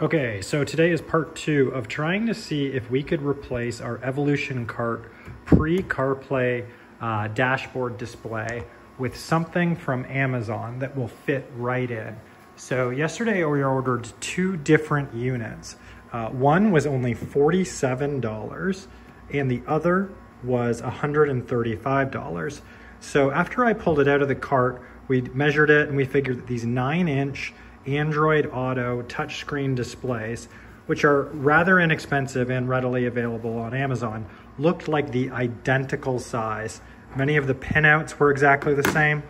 Okay, so today is part two of trying to see if we could replace our Evolution Cart pre-CarPlay uh, dashboard display with something from Amazon that will fit right in. So yesterday we ordered two different units. Uh, one was only $47 and the other was $135. So after I pulled it out of the cart, we measured it and we figured that these nine inch Android Auto touchscreen displays, which are rather inexpensive and readily available on Amazon, looked like the identical size. Many of the pinouts were exactly the same.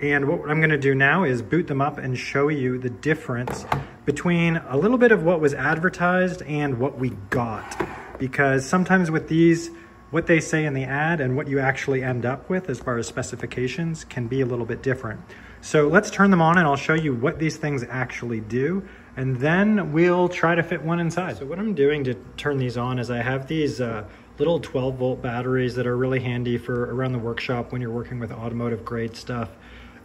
And what I'm gonna do now is boot them up and show you the difference between a little bit of what was advertised and what we got. Because sometimes with these, what they say in the ad and what you actually end up with as far as specifications can be a little bit different. So let's turn them on and I'll show you what these things actually do and then we'll try to fit one inside. So what I'm doing to turn these on is I have these uh, little 12 volt batteries that are really handy for around the workshop when you're working with automotive grade stuff.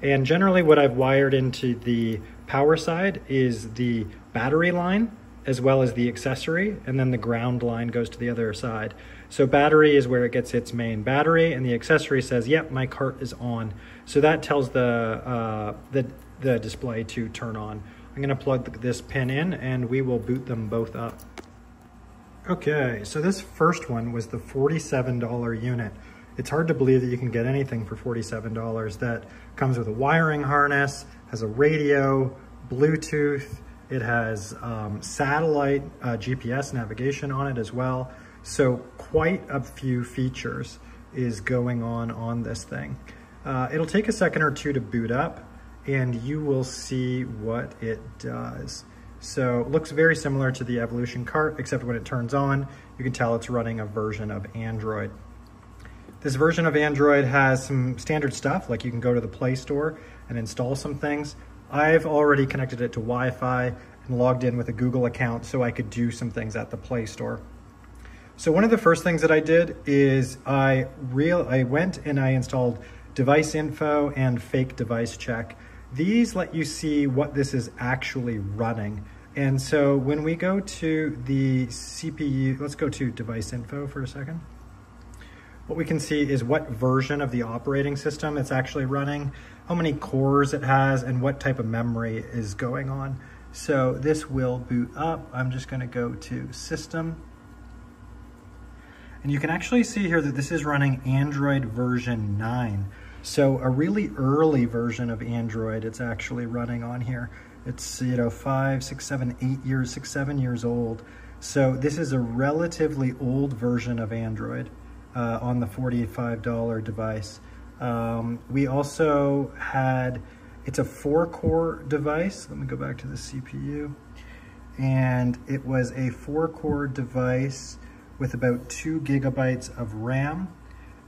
And generally what I've wired into the power side is the battery line as well as the accessory, and then the ground line goes to the other side. So battery is where it gets its main battery, and the accessory says, yep, my cart is on. So that tells the, uh, the, the display to turn on. I'm gonna plug this pin in and we will boot them both up. Okay, so this first one was the $47 unit. It's hard to believe that you can get anything for $47 that comes with a wiring harness, has a radio, Bluetooth, it has um, satellite uh, GPS navigation on it as well. So quite a few features is going on on this thing. Uh, it'll take a second or two to boot up and you will see what it does. So it looks very similar to the Evolution cart, except when it turns on, you can tell it's running a version of Android. This version of Android has some standard stuff, like you can go to the Play Store and install some things. I've already connected it to Wi-Fi and logged in with a Google account so I could do some things at the Play Store. So one of the first things that I did is I real I went and I installed device info and fake device check. These let you see what this is actually running. And so when we go to the CPU, let's go to device info for a second. What we can see is what version of the operating system it's actually running, how many cores it has, and what type of memory is going on. So this will boot up. I'm just gonna go to System. And you can actually see here that this is running Android version 9. So a really early version of Android it's actually running on here. It's, you know, five, six, seven, eight years, six, seven years old. So this is a relatively old version of Android uh, on the $45 device. Um, we also had, it's a four core device. Let me go back to the CPU. And it was a four core device with about two gigabytes of RAM.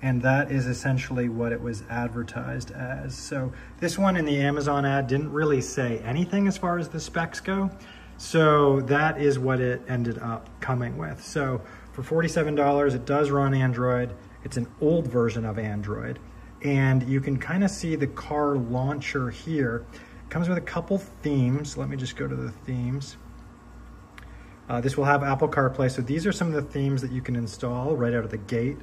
And that is essentially what it was advertised as. So this one in the Amazon ad didn't really say anything as far as the specs go. So that is what it ended up coming with. So for $47, it does run Android. It's an old version of Android. And you can kind of see the car launcher here. It comes with a couple themes. Let me just go to the themes. Uh, this will have Apple CarPlay. So these are some of the themes that you can install right out of the gate.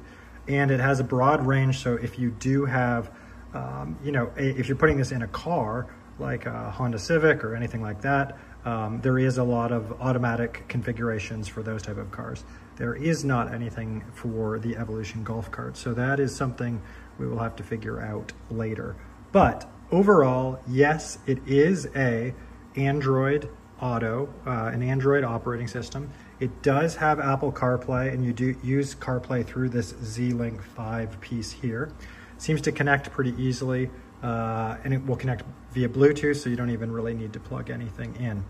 And it has a broad range. So if you do have, um, you know, a, if you're putting this in a car, like a Honda Civic or anything like that, um, there is a lot of automatic configurations for those type of cars. There is not anything for the Evolution Golf Cart, so that is something we will have to figure out later. But overall, yes, it is a Android Auto, uh, an Android operating system. It does have Apple CarPlay, and you do use CarPlay through this Z-Link 5 piece here. Seems to connect pretty easily uh, and it will connect via Bluetooth, so you don't even really need to plug anything in.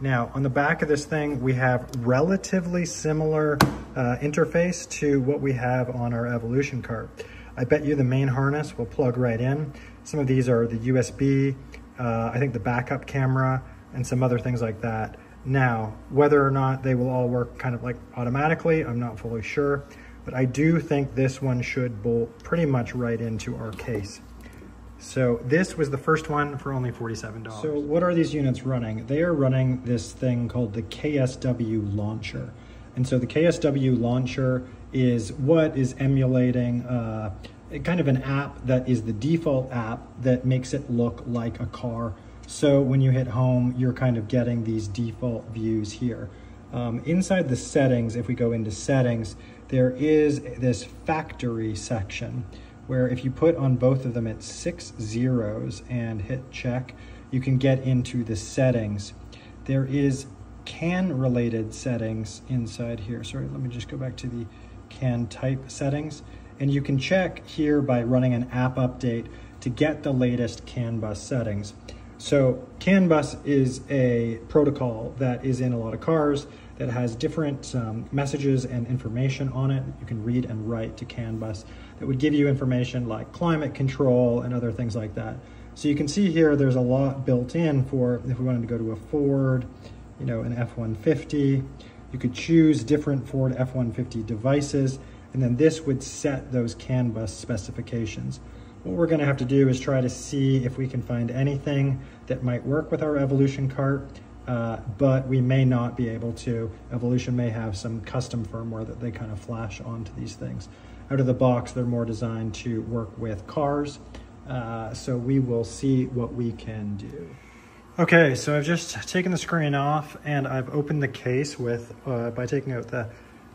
Now, on the back of this thing, we have relatively similar uh, interface to what we have on our Evolution cart. I bet you the main harness will plug right in. Some of these are the USB, uh, I think the backup camera, and some other things like that. Now, whether or not they will all work kind of like automatically, I'm not fully sure, but I do think this one should bolt pretty much right into our case. So this was the first one for only $47. So what are these units running? They are running this thing called the KSW launcher. And so the KSW launcher is what is emulating uh, kind of an app that is the default app that makes it look like a car. So when you hit home, you're kind of getting these default views here. Um, inside the settings, if we go into settings, there is this factory section where if you put on both of them at six zeros and hit check, you can get into the settings. There is CAN related settings inside here. Sorry, let me just go back to the CAN type settings. And you can check here by running an app update to get the latest CAN bus settings. So CAN bus is a protocol that is in a lot of cars that has different um, messages and information on it. You can read and write to CAN bus that would give you information like climate control and other things like that. So you can see here there's a lot built in for if we wanted to go to a Ford, you know, an F-150. You could choose different Ford F-150 devices, and then this would set those CAN bus specifications. What we're gonna have to do is try to see if we can find anything that might work with our Evolution cart, uh, but we may not be able to. Evolution may have some custom firmware that they kind of flash onto these things out of the box, they're more designed to work with cars. Uh, so we will see what we can do. Okay, so I've just taken the screen off and I've opened the case with uh, by taking out the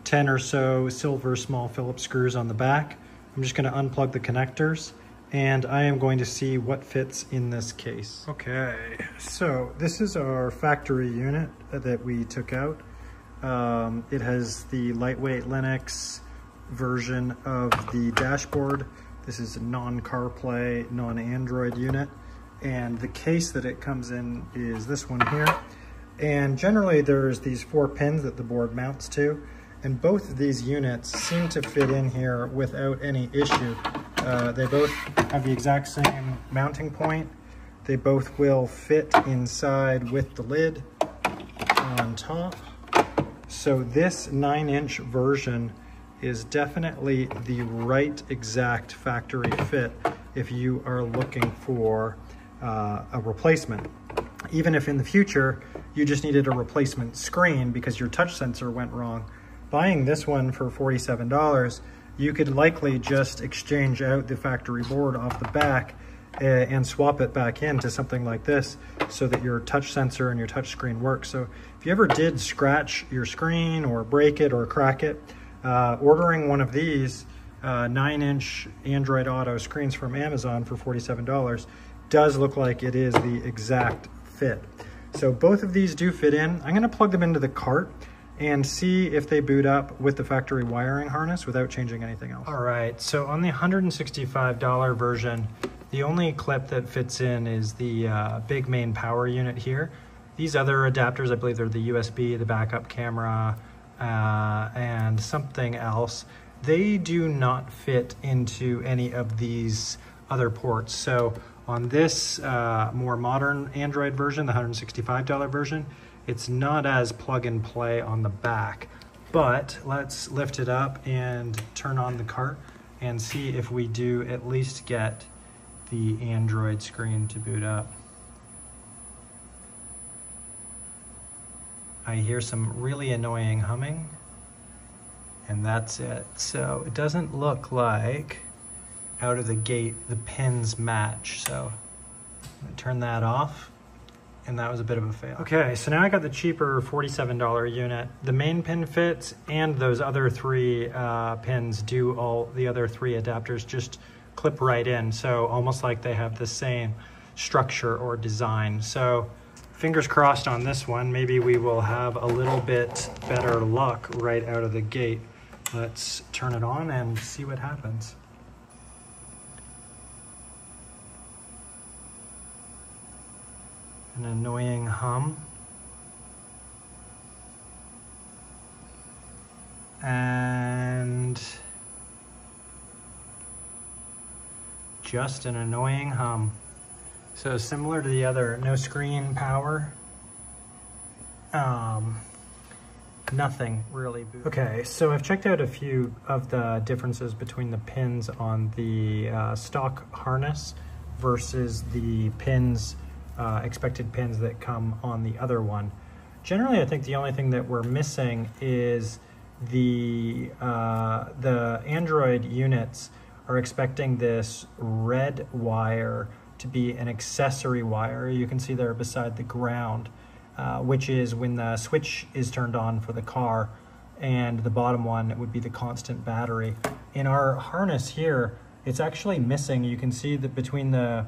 10 or so silver small Phillips screws on the back. I'm just going to unplug the connectors and I am going to see what fits in this case. Okay, so this is our factory unit that we took out. Um, it has the lightweight Linux version of the dashboard. This is a non-CarPlay, non-Android unit. And the case that it comes in is this one here. And generally there's these four pins that the board mounts to. And both of these units seem to fit in here without any issue. Uh, they both have the exact same mounting point. They both will fit inside with the lid on top. So this nine inch version is definitely the right exact factory fit if you are looking for uh, a replacement. Even if in the future you just needed a replacement screen because your touch sensor went wrong, buying this one for $47, you could likely just exchange out the factory board off the back uh, and swap it back into something like this so that your touch sensor and your touch screen work. So if you ever did scratch your screen or break it or crack it, uh, ordering one of these uh, 9-inch Android Auto screens from Amazon for $47 does look like it is the exact fit. So both of these do fit in. I'm gonna plug them into the cart and see if they boot up with the factory wiring harness without changing anything else. All right, so on the $165 version, the only clip that fits in is the uh, big main power unit here. These other adapters, I believe they're the USB, the backup camera, uh, and something else, they do not fit into any of these other ports. So on this uh, more modern Android version, the $165 version, it's not as plug and play on the back. But let's lift it up and turn on the cart and see if we do at least get the Android screen to boot up. I hear some really annoying humming and that's it. So it doesn't look like out of the gate the pins match. So turn that off and that was a bit of a fail. Okay, so now I got the cheaper $47 unit. The main pin fits and those other three uh, pins do all the other three adapters just clip right in. So almost like they have the same structure or design. So fingers crossed on this one. Maybe we will have a little bit better luck right out of the gate. Let's turn it on and see what happens. An annoying hum. And just an annoying hum. So similar to the other, no screen power. Um, nothing really. Okay, so I've checked out a few of the differences between the pins on the uh, stock harness versus the pins, uh, expected pins that come on the other one. Generally, I think the only thing that we're missing is the, uh, the Android units are expecting this red wire to be an accessory wire. You can see there beside the ground, uh, which is when the switch is turned on for the car and the bottom one would be the constant battery. In our harness here, it's actually missing. You can see that between the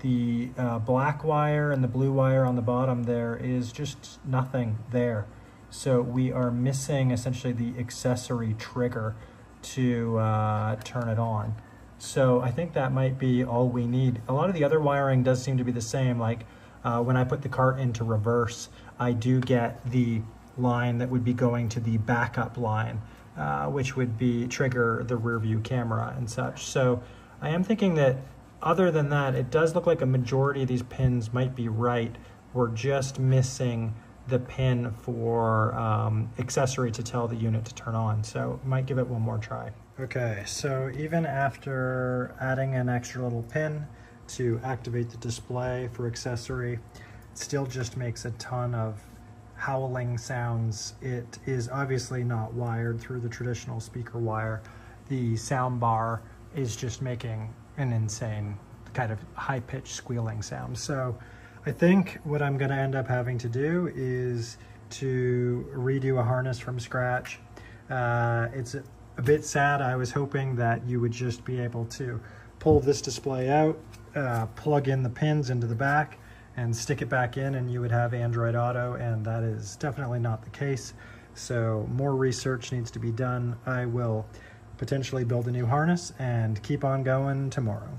the uh, black wire and the blue wire on the bottom there is just nothing there. So we are missing essentially the accessory trigger to uh, turn it on. So I think that might be all we need. A lot of the other wiring does seem to be the same. Like uh, when I put the cart into reverse, I do get the line that would be going to the backup line, uh, which would be trigger the rear view camera and such. So I am thinking that other than that, it does look like a majority of these pins might be right. We're just missing the pin for um, accessory to tell the unit to turn on. So might give it one more try. Okay, so even after adding an extra little pin to activate the display for accessory, it still just makes a ton of howling sounds. It is obviously not wired through the traditional speaker wire. The sound bar is just making an insane kind of high-pitched squealing sound. So I think what I'm gonna end up having to do is to redo a harness from scratch. Uh, it's a, a bit sad. I was hoping that you would just be able to pull this display out, uh, plug in the pins into the back, and stick it back in and you would have Android Auto and that is definitely not the case. So more research needs to be done. I will potentially build a new harness and keep on going tomorrow.